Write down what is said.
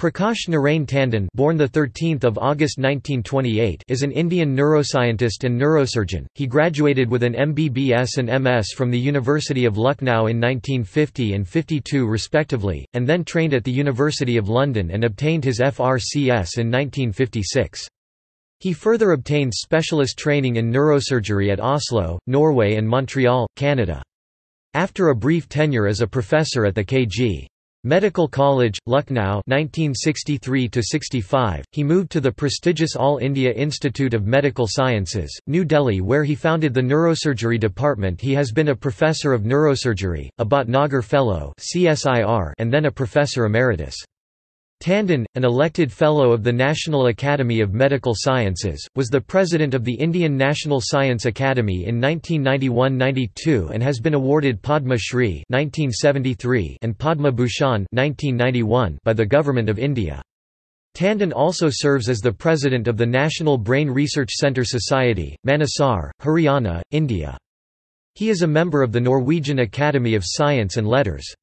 Prakash Narain Tandon born the 13th of August 1928 is an Indian neuroscientist and neurosurgeon. He graduated with an MBBS and MS from the University of Lucknow in 1950 and 52 respectively, and then trained at the University of London and obtained his FRCS in 1956. He further obtained specialist training in neurosurgery at Oslo, Norway and Montreal, Canada. After a brief tenure as a professor at the K.G. Medical College, Lucknow 1963 he moved to the prestigious All India Institute of Medical Sciences, New Delhi where he founded the neurosurgery department He has been a professor of neurosurgery, a Bhatnagar Fellow and then a professor emeritus. Tandon, an elected Fellow of the National Academy of Medical Sciences, was the President of the Indian National Science Academy in 1991–92 and has been awarded Padma Shri and Padma Bhushan by the Government of India. Tandon also serves as the President of the National Brain Research Centre Society, Manesar, Haryana, India. He is a member of the Norwegian Academy of Science and Letters.